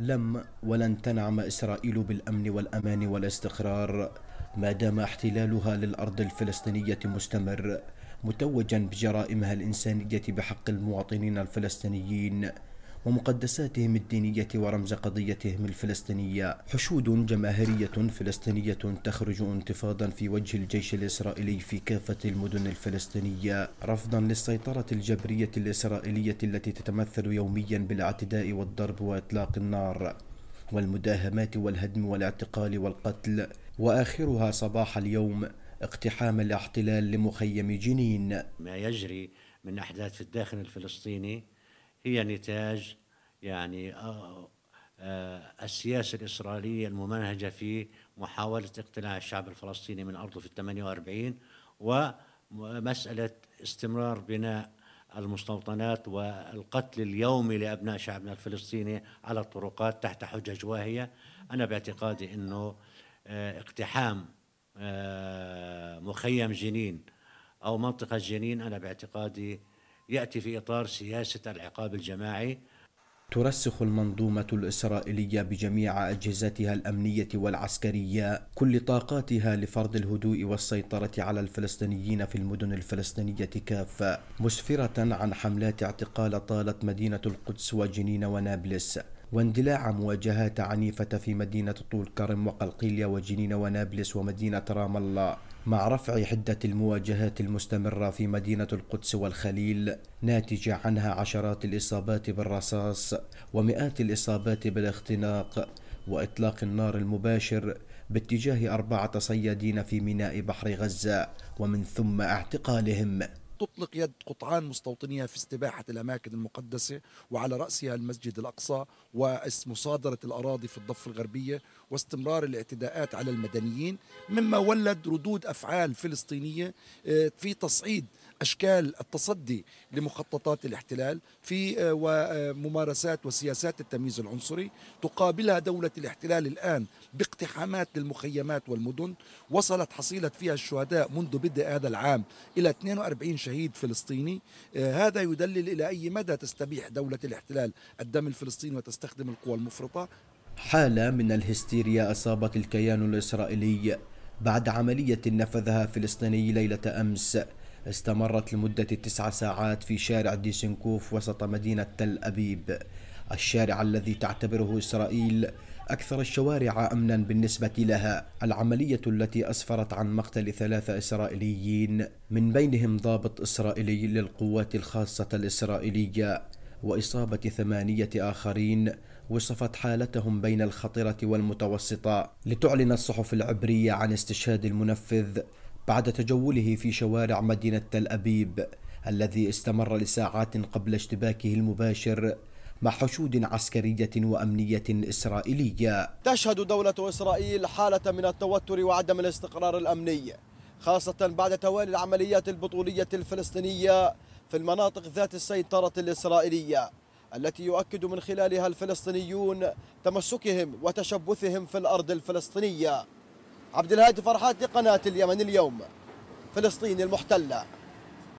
لم ولن تنعم إسرائيل بالأمن والأمان والاستقرار ما دام احتلالها للأرض الفلسطينية مستمر متوجا بجرائمها الإنسانية بحق المواطنين الفلسطينيين. ومقدساتهم الدينية ورمز قضيتهم الفلسطينية. حشود جماهيرية فلسطينية تخرج انتفاضا في وجه الجيش الإسرائيلي في كافة المدن الفلسطينية. رفضا للسيطرة الجبرية الإسرائيلية التي تتمثل يوميا بالاعتداء والضرب وإطلاق النار والمداهمات والهدم والاعتقال والقتل. وآخرها صباح اليوم اقتحام الاحتلال لمخيم جنين. ما يجري من أحداث في الداخل الفلسطيني هي نتاج يعني آه، آه، السياسة الإسرائيلية الممنهجة في محاولة اقتلاع الشعب الفلسطيني من أرضه في الثمانية وأربعين ومسألة استمرار بناء المستوطنات والقتل اليومي لأبناء شعبنا الفلسطيني على الطرقات تحت حجج واهية أنا باعتقادي أنه آه، اقتحام مخيم جنين أو منطقة جنين أنا باعتقادي يأتي في إطار سياسة العقاب الجماعي. ترسخ المنظومة الإسرائيلية بجميع أجهزتها الأمنية والعسكرية كل طاقاتها لفرض الهدوء والسيطرة على الفلسطينيين في المدن الفلسطينية كافة مسفرة عن حملات اعتقال طالت مدينة القدس وجنين ونابلس. واندلاع مواجهات عنيفة في مدينة طول كرم وقلقيلية وجنين ونابلس ومدينة رام الله مع رفع حدة المواجهات المستمرة في مدينة القدس والخليل ناتجة عنها عشرات الإصابات بالرصاص ومئات الإصابات بالاختناق وإطلاق النار المباشر باتجاه أربعة صيادين في ميناء بحر غزة ومن ثم اعتقالهم. تطلق يد قطعان مستوطنيها في استباحة الأماكن المقدسة وعلى رأسها المسجد الأقصى ومصادرة الأراضي في الضفة الغربية واستمرار الاعتداءات على المدنيين مما ولد ردود أفعال فلسطينية آه، في تصعيد أشكال التصدي لمخططات الاحتلال في آه، وممارسات وسياسات التمييز العنصري. تقابلها دولة الاحتلال الآن باقتحامات للمخيمات والمدن. وصلت حصيلة فيها الشهداء منذ بدء هذا العام إلى 42 شهيد فلسطيني. آه، هذا يدلل إلى أي مدى تستبيح دولة الاحتلال الدم الفلسطيني وتستخدم القوى المفرطة. حالة من الهستيريا أصابت الكيان الإسرائيلي بعد عملية نفذها فلسطيني ليلة أمس. استمرت لمدة تسع ساعات في شارع ديسنكوف وسط مدينة تل أبيب. الشارع الذي تعتبره إسرائيل أكثر الشوارع أمنا بالنسبة لها. العملية التي أسفرت عن مقتل ثلاثة إسرائيليين من بينهم ضابط إسرائيلي للقوات الخاصة الإسرائيلية. وإصابة ثمانية آخرين وصفت حالتهم بين الخطرة والمتوسطة. لتعلن الصحف العبرية عن استشهاد المنفذ بعد تجوله في شوارع مدينة تل أبيب الذي استمر لساعات قبل اشتباكه المباشر مع حشود عسكرية وأمنية إسرائيلية. تشهد دولة إسرائيل حالة من التوتر وعدم الاستقرار الأمني خاصة بعد توالي العمليات البطولية الفلسطينية في المناطق ذات السيطرة الإسرائيلية التي يؤكد من خلالها الفلسطينيون تمسكهم وتشبثهم في الأرض الفلسطينية. عبد الهادي فرحات لقناة اليمن اليوم فلسطين المحتلة.